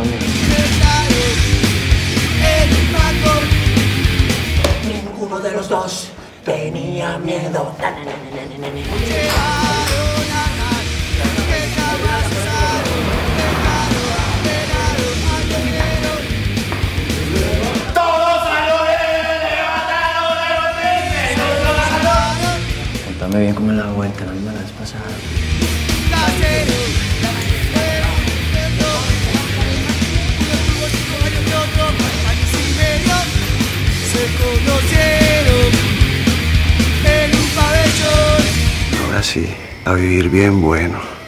canciones. Ninguno de los dos tenía miedo. Contame bien cómo la vuelta, no me la has pasado. Ahora sí, a vivir bien bueno.